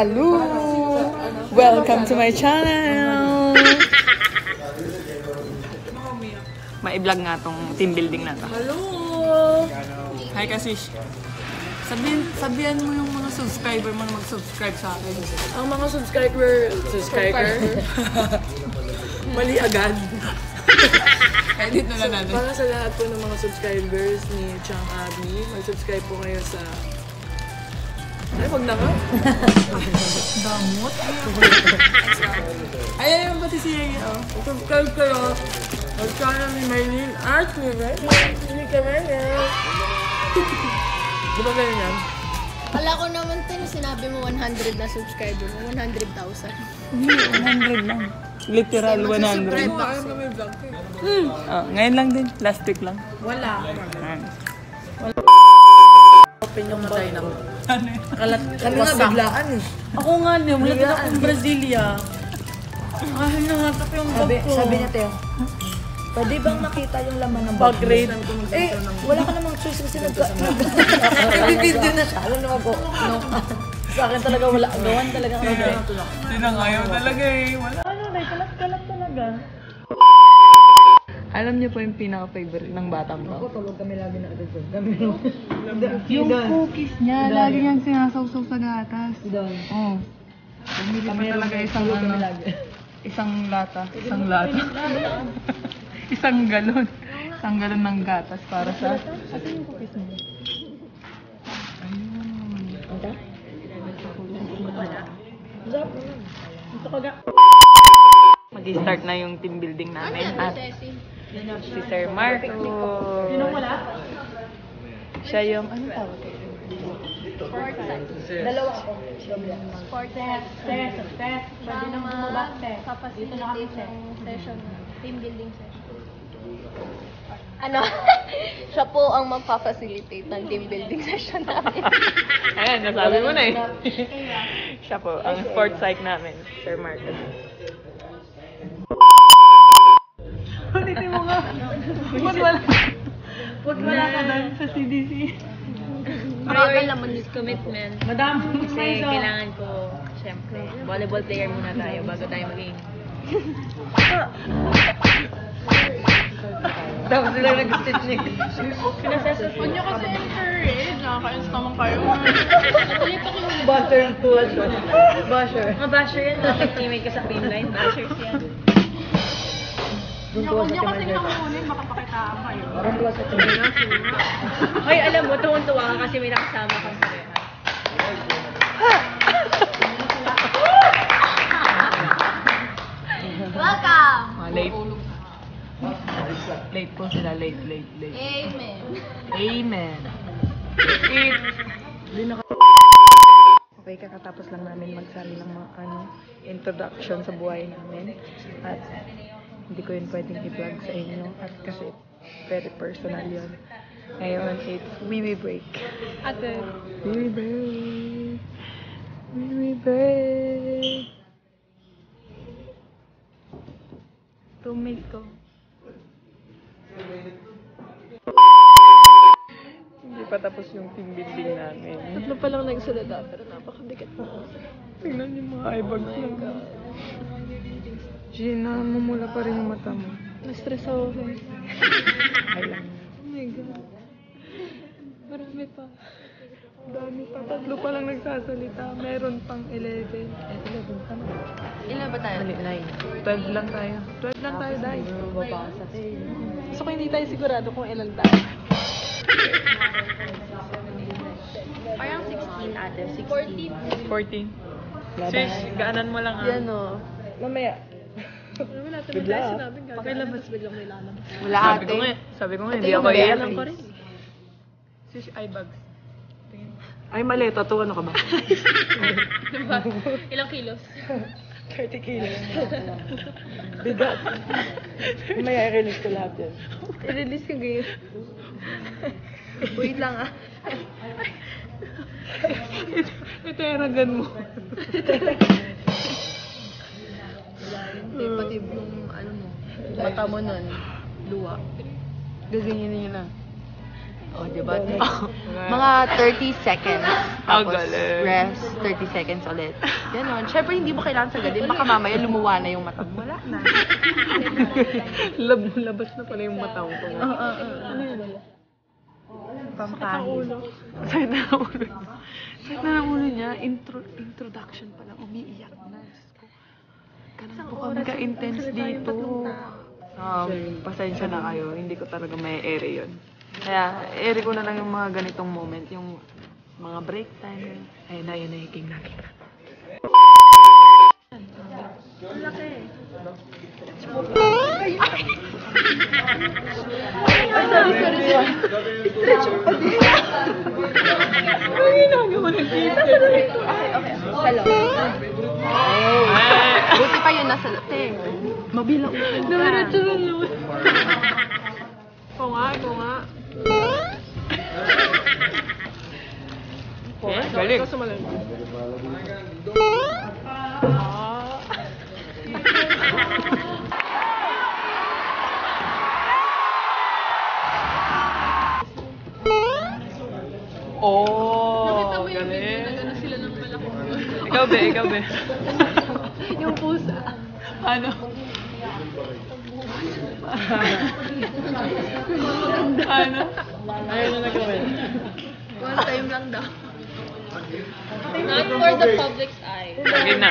Hello! Welcome to my channel! Mai-vlog nga tong team building na to. Hello! Hi Kasish. Sabihin, sabihan mo yung mga subscriber mo na mag-subscribe sa akin. Ang mga subscriber... Subscriber? Mali agad. Edit na lang natin. Para sa lahat po ng mga subscribers ni Chang Abby, mag-subscribe po kayo sa... Ay, wag na nga. Damot. Ayan yung pati si Yaya. Oh. Subscribe kayo. Ang channel ni Maylene at ni Maylene. Hindi ka Maylene. Di ba ganyan yan? Kala ko naman tin, sinabi mo 100 na subscriber mo, 100,000. Hindi, 100 lang. Literal 100. Magsusubscribe ako. Ayaw na may vlog ko. Oh, ngayon lang din. Last week lang. Wala. Ayan. Open yung matay na. Ano yun? Kalat, kanina biglaan eh. Ako nga din. Wala din akong Brasilia. Ah, nangatap yung bag Sabi, ko. sabi niya, Teo, pwede bang makita yung laman ng Bag bag? rate. Eh, wala ka namang choice kasi nagka... Nag-video na siya. Alam ako, no. Sa akin talaga wala. Gawan talaga ako. Sinang ayaw talaga eh. Wala. Ano, dahil kalat-kalat talaga. Alam niyo po yung pinaka-favorite ng batang Ako, to? tulog kami lagi na agad doon. Kami. Yung cookies niya, lagi niyang sinasawsaw sa gatas. Doon. Oh. Bumili pa talaga isang ano, isang lata. Isang lata. isang galon. Isang galon ng gatas para sa... Asan yung cookies mo? Anta? Mag-start na yung team building Ano namin. yan, At? Si Sir Marco. Sino wala? Siya yung, ano tawag? Sport side. Dalawa ako. Sport test. Test. Test. Pwede naman bumaba test. Kapacilitate ng session. Team building session. Ano? Siya po ang magpa-facilitate ng team building session namin. Ayan, nasabi mo na eh. Siya po, ang sports psych namin, Sir Marco. Ulitin mo nga. Ba't wala? Ba't wala ka doon sa CDC? Mabagal naman yung commitment. Madam, kasi kailangan ko, syempre, volleyball player muna tayo bago tayo maging Tapos sila nag-stitch niya. Huwag niyo kasi encourage. Nakaka-insta man kayo. Butter to ano. Basher. Mga basher yan, dapat teammate ka sa team line, bashers nakukunin. Baka pakitaan kayo. Parang tuwa sa tingin. Hoy, alam mo, tuwang-tuwa ka kasi may nakasama kang pareha. Welcome! Ah, late. Late po sila. Late, late, late. Amen. Amen. Okay, kakatapos lang namin magsali ng mga ano, introduction sa buhay namin. At hindi ko yun pwedeng i-vlog sa inyo at kasi very personal yun. Ngayon, it's Wiwi Break. Ate. Wiwi Break. Wiwi Break. Roommate ko. Hindi pa tapos yung team building namin. Tatlo pa lang nagsalita, pero napakabigat na. Tingnan yung mga eyebags lang. Gina, mamula pa rin yung mata mo. Na-stress ako. Ay lang. Oh my God. Marami pa. Dami pa. Tatlo pa lang nagsasalita. Meron pang 11. Eh, 11 pa na. Ilan ba tayo? Mali, 9. 12 lang tayo. 12 lang tayo, dahil. Babasa. Gusto ko hindi tayo sigurado kung ilan tayo. Parang 16 ate, 16. 14. Sis, gaanan mo lang ah. Yan o. Mamaya. Ano tayo sinabi? Pakilabas. Biglang may lalabas. Wala Sabi ko nga, sabi ko nga, hindi ako Alam iyan. ko rin. Sis, eyebags. Ay, mali. Tatuan ka ba? Diba? Ilang kilos? 30 kilos. Bigat. Mamaya i-release ko lahat yan. I-release ka ngayon. Wait lang ah. Iteragan mo. mata mo nun, luwa. Gaganyan niya lang. O, di ba? Mga 30 seconds. Tapos galing. rest, 30 seconds ulit. Ganon. Siyempre, hindi mo kailangan sagadin. Baka mamaya lumuwa na yung mata mo. Wala na. Lab, labas na pala yung mata ko. Pamkahin. Sakit na ang ulo. Sakit na ang ulo niya. Intro, introduction pa lang. Umiiyak na. Ganun po kami ka-intense dito. Um, pasensya na kayo. Hindi ko talaga may ere yun. Kaya, ere ko na lang yung mga ganitong moment. Yung mga break time. Ayun na, yun na yung king nakita. Hello. Pa yun nasa lote. Mabilang ulo ka. Namiretso na naman. Ko nga, ko nga. Galing. Sumalan. Oh, galing. Ikaw be, ikaw be. Ano? ano? Ayaw na nagawin. One time lang daw. Not for the public's eye. Game na.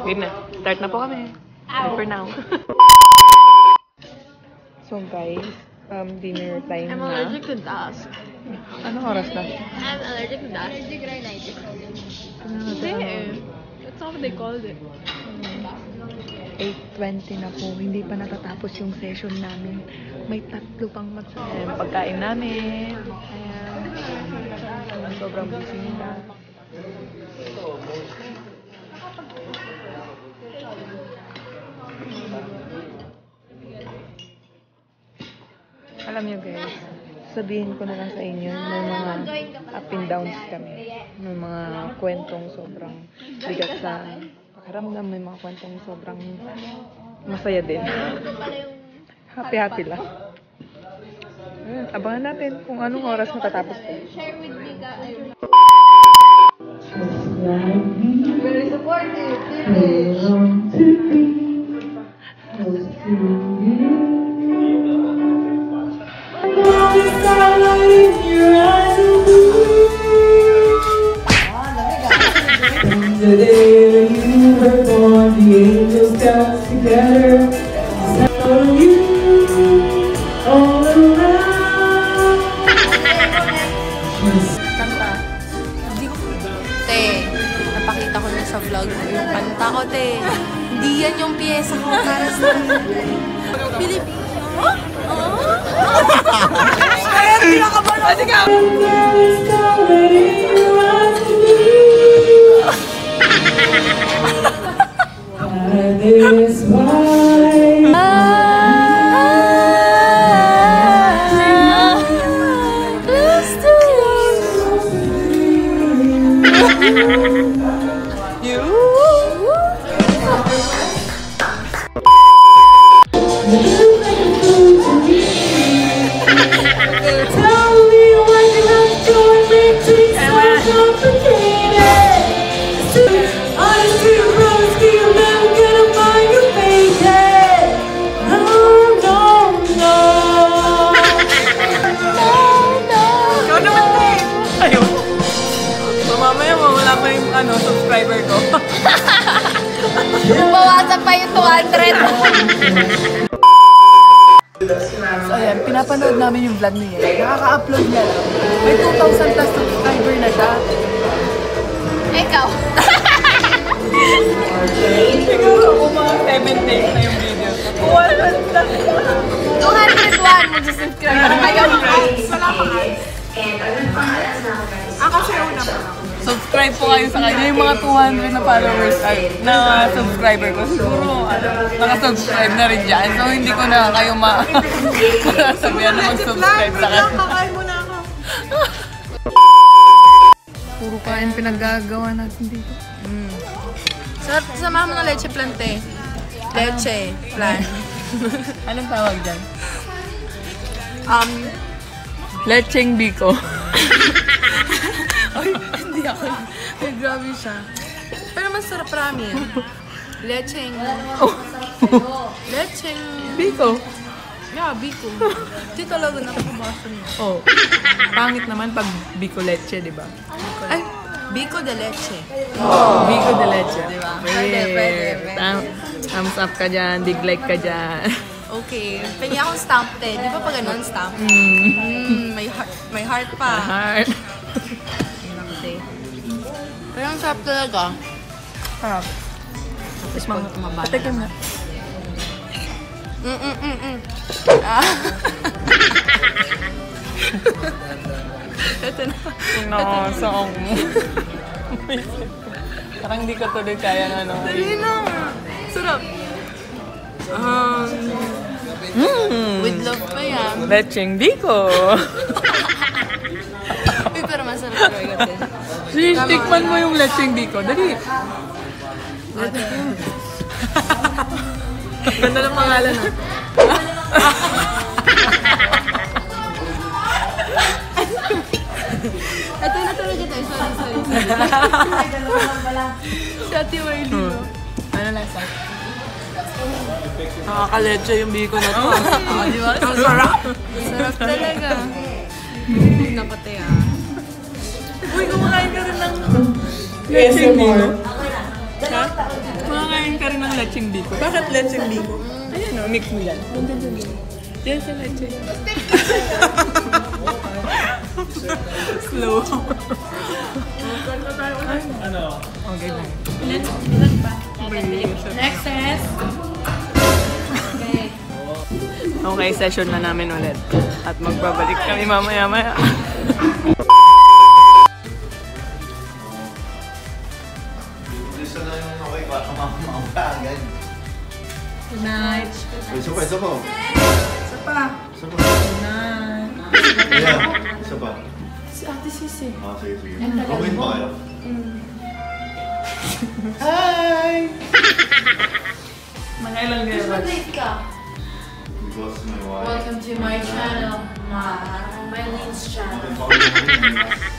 Game na. Start na po kami. For now. so guys, um, dinner time I'm na. allergic to dust. Anong oras na? I'm allergic to dust. Allergic rhinitis. Hindi eh. That's not what they called it. 8.20 na po. Hindi pa natatapos yung session namin. May tatlo pang magsasabi. Ayan, pagkain namin. Ayan. Sobrang busy nila. Alam nyo guys, sabihin ko na lang sa inyo, may mga up and downs kami. May mga kwentong sobrang bigat sa pakiramdam. May mga kwentong sobrang masaya din. Happy-happy lang. Ayun, abangan natin kung anong oras matatapos ko. The day you Te, napakita ko na sa vlog mo yung kanta ko, te. Hindi yan yung pyesa ko para sa Pilipino. There is nobody wants to be. That is you? 200. So, ayan, pinapanood namin yung vlog niya. Nakaka-upload niya lang. May 2,000 plus subscriber na siya. Ikaw. Siguro ako mga 7 days na yung video. Wala na. 201 mag-subscribe na kayo. Wala pa Ah, kasi una pa lang. Subscribe po kayo sa kanya. Yung mga 200 na followers ay, na subscriber ko. Siguro, ano, nakasubscribe na rin dyan. So, hindi ko na kayo ma... sabihan na mag-subscribe sa kanya. Puro kain pinaggagawa natin dito. Sarap samahan mo ng leche plante. Leche plan. Anong tawag dyan? Um, Lecheng biko. Hindi ako. Ay, grabe siya. Pero masarap ramen. Lecheng. Lecheng. Biko. Yeah, biko. Hindi talaga nakabasa niya. Oh. Pangit naman pag biko leche, di ba? Ay, biko de leche. Biko de leche. Di ba? Pwede, pwede, pwede. Thumb- Thumbs up ka dyan, big like ka dyan. Okay. Pengi akong stamp eh. Di ba pa ganun stamp? Mm, may heart, may heart pa. Heart. Ang sarap talaga. Sarap. Tapos mga tumaba na Patikim na. Mm, mm, mm, mm. Ah. Ito na. Pinasang mo. Parang di ko tuloy kaya na ano. Dali na. Sarap. Um, Mm. with love pa yan. Lecheng biko. Uy, pero masarap talaga din. Please, tikman mo yung lecheng biko. Dali. Ganda ng pangalan ah. Ito na talaga tayo. Sorry, sorry. Si Ate Wiley. no? Ano lasa? Nakakaleche yung biko na to. Oh, di ba? Ang sarap. Sarap talaga. Nakate ah. Uy, kumakain ka rin ng lecheng biko. Ha? Kumakain ka rin ng lecheng biko. Bakit lecheng biko? Ayan o, mix mo yan. Yan sa leche. Slow. Okay lang. Next is... Okay, session na namin ulit. At magbabalik kami mamaya-maya. night. Isa pa, isa pa. Isa pa. Isa pa. Night. Yeah, isa pa. Si Ate Sisi. Ah, sige, sige. Okay pa kayo? Hi! Mga ilang gaya Late ka. Because my wife. Welcome to my channel. My, my Lynn's channel.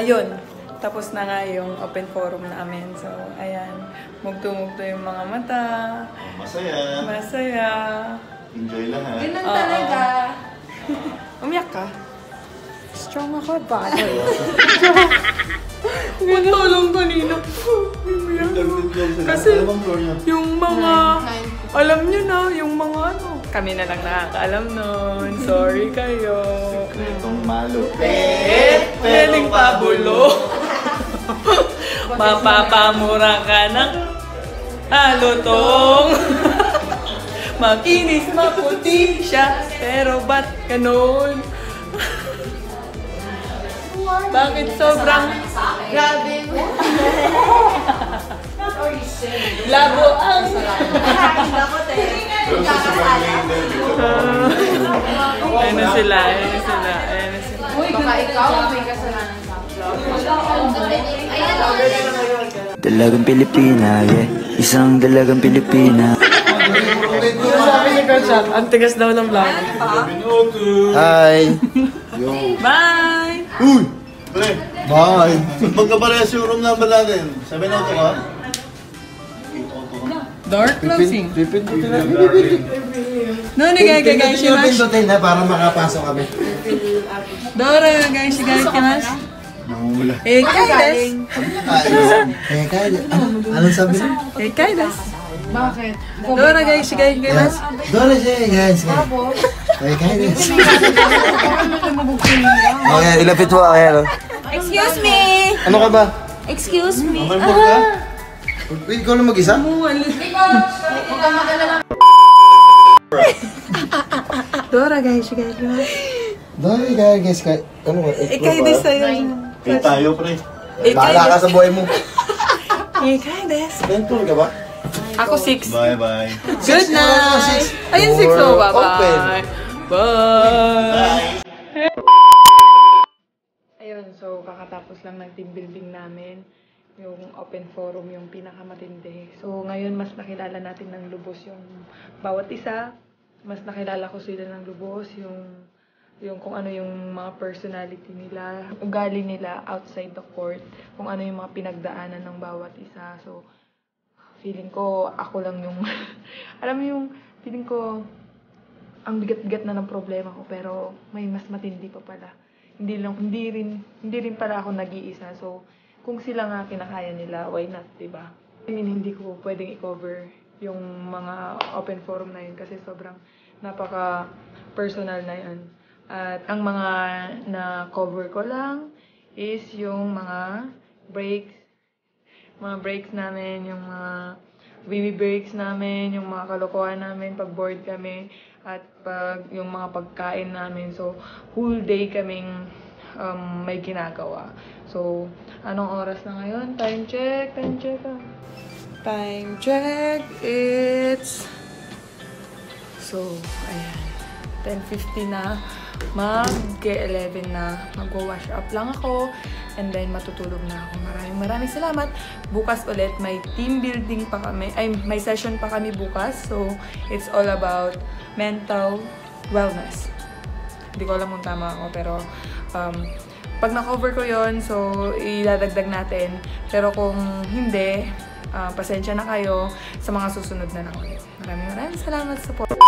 Ayun, tapos na nga yung open forum namin. So, ayan, mugto-mugto yung mga mata. Masaya. Masaya. Enjoy lahat. Ganun Oo. talaga. Umiyak ka? Strong ako, bad. Yung Tulong kanina. Kasi Ano bang floor niya? yung mga, alam nyo na, yung mga ano. Kami na lang nakakaalam nun. Sorry kayo. Sekretong malupit. Eh, pwedeng pabulo. Mapapamura ka ng alutong. Makinis, maputi siya, pero ba't ganun? Bakit sobrang Grabe. Labo ang... Pero sa sobrang interview. Ano sila, ano sila, ano sila. Baka ikaw ang may kasalanan sa Dalagang Pilipina, yeah. Isang dalagang Pilipina. Sabi ni Shaq, ang tigas daw ng vlog. Hi! Bye! Uy! Pre! Bye! Magkaparehas yung room number natin. 7 auto ka? Door closing. Pipindutin na. No, nagagagay si Mash. Pipindutin na para makapasok kami. Dora, guys, si Gary Kimas. Namumula. Eh, Kailas. Eh, kaya. Ano? Anong sabi mo? Eh, Kailas. Bakit? Dora, guys, si Gary Kimas. Doon siya, guys. Eh, kaya. Okay, ilapit mo. Okay, ano? Excuse me! Ano ka ba? Excuse me. Number 4 ka? Wait, ikaw na mag-isa? Dora, guys, Gary Kimas. Doon, kaya, guys. Kaya, ano ba? Eh, Kailas sa'yo. Eh tayo, pre. Bahala ka sa buhay mo. Ikay des. Mentor ka ba? Ako 6. Bye-bye. Good night! Ayun, 6 Door oh, bye-bye. open. Bye! Ayun, so kakatapos lang ng team building namin. Yung open forum, yung pinakamatindi. So ngayon, mas nakilala natin ng lubos yung bawat isa. Mas nakilala ko sila ng lubos, yung yung kung ano yung mga personality nila, ugali nila outside the court, kung ano yung mga pinagdaanan ng bawat isa. So, feeling ko ako lang yung alam mo yung feeling ko ang bigat-bigat na ng problema ko pero may mas matindi pa pala. Hindi lang hindi rin hindi rin pala ako nag-iisa. So kung sila nga kinakaya nila, why not, 'di ba? I mean, hindi ko pwedeng i-cover yung mga open forum na yun kasi sobrang napaka personal na yun. At ang mga na-cover ko lang is yung mga breaks mga breaks namin, yung mga baby breaks namin, yung mga kalokohan namin pag bored kami, at pag yung mga pagkain namin. So, whole day kaming um, may ginagawa. So, anong oras na ngayon? Time check, time check. ah. Time check, it's... So, ayan. 10.50 na. Mag-11 na. Magwa-wash up lang ako. And then, matutulog na ako. Maraming maraming salamat. Bukas ulit, may team building pa kami. Ay, may session pa kami bukas. So, it's all about mental wellness. Hindi ko alam kung tama ako, pero um, pag na-cover ko yon so idadagdag natin. Pero kung hindi, ah, pasensya na kayo sa mga susunod na lang. Maraming maraming salamat sa support.